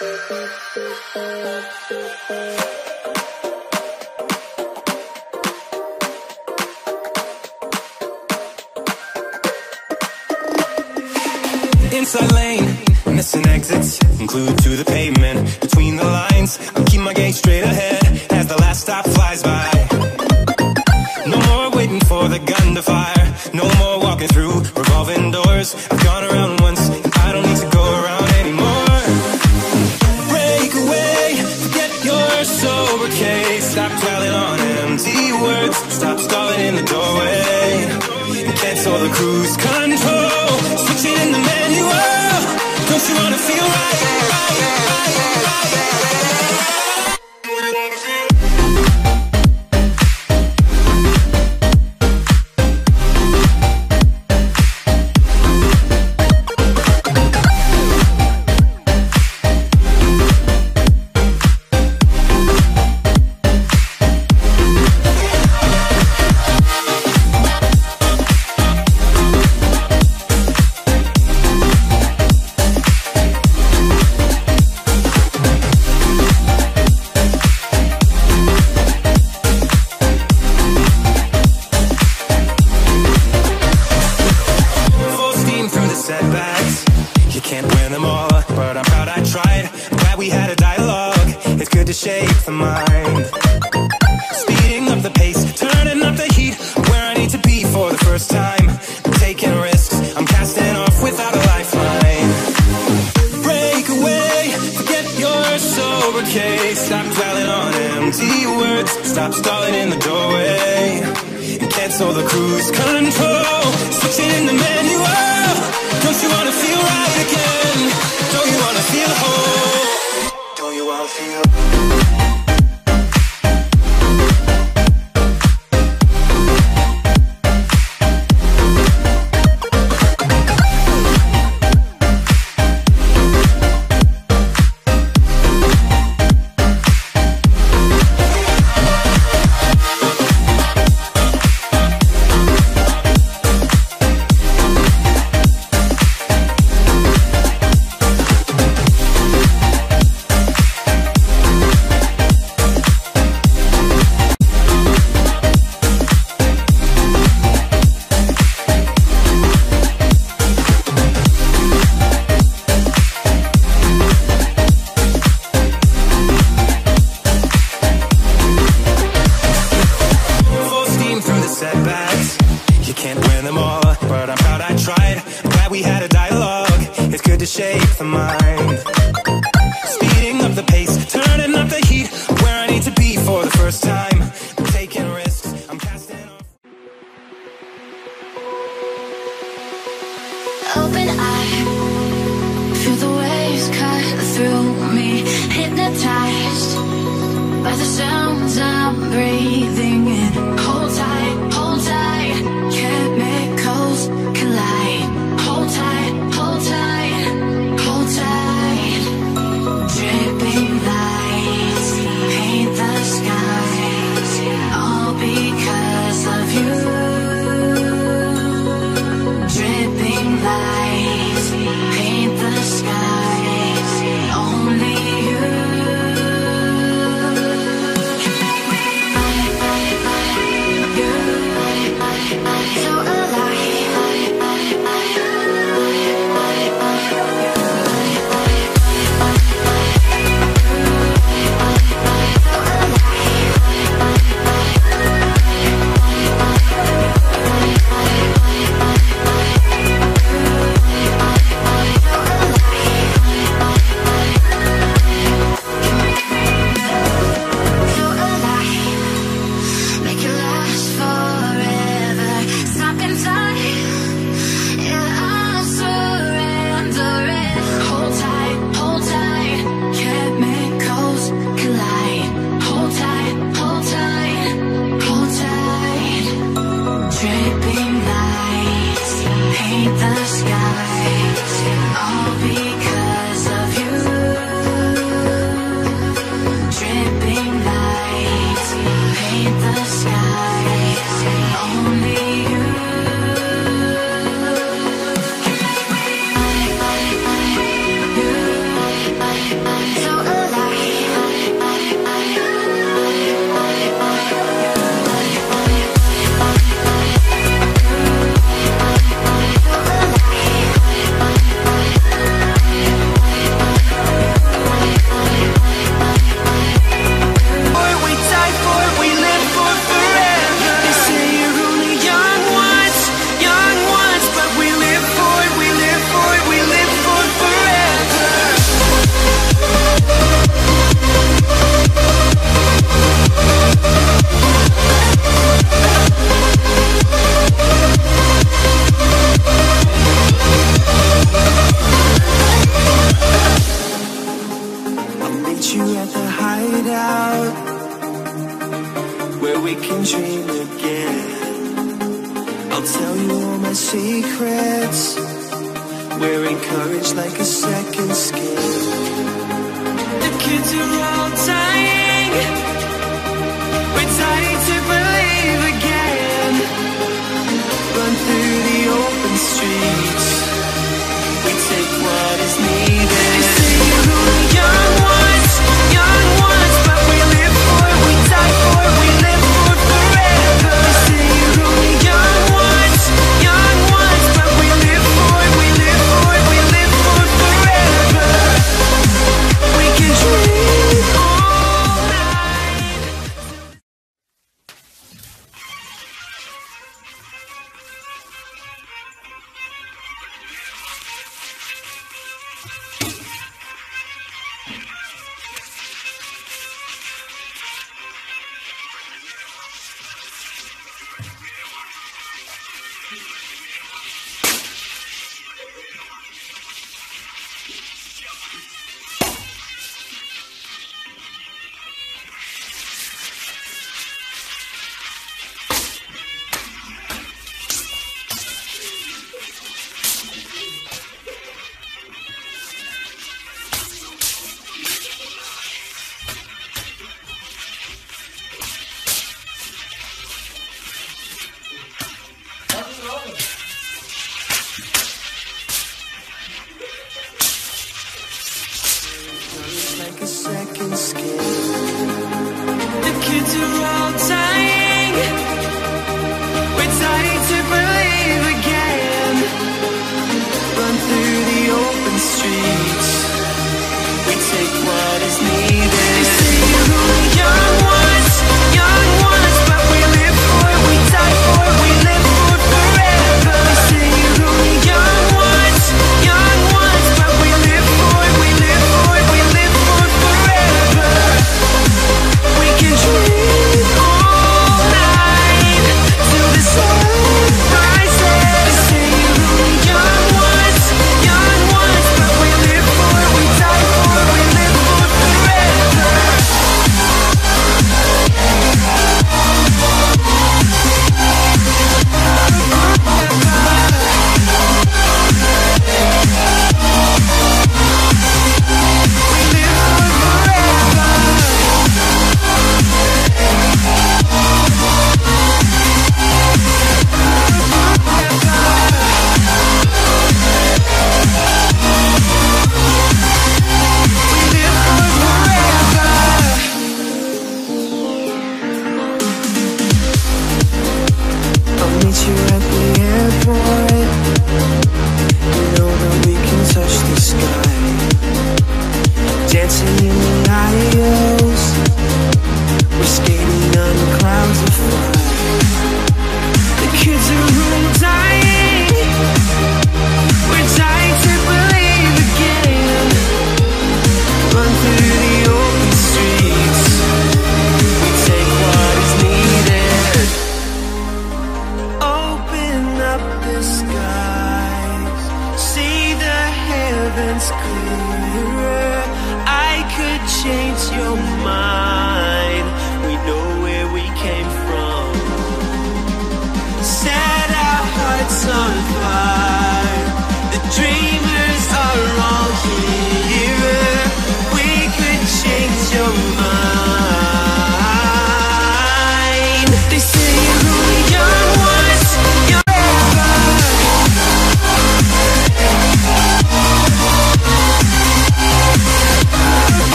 Inside lane, missing exits, include to the pavement. Between the lines, I keep my gaze straight ahead as the last stop. Stop dwelling on empty words. Stop stalling in the doorway. Cancel the cruise control. Switch it in the manual. Don't you wanna feel right? right, right, right stop, in the doorway, and cancel the cruise control. mind. I'll be can dream again. I'll tell you all my secrets. We're encouraged like a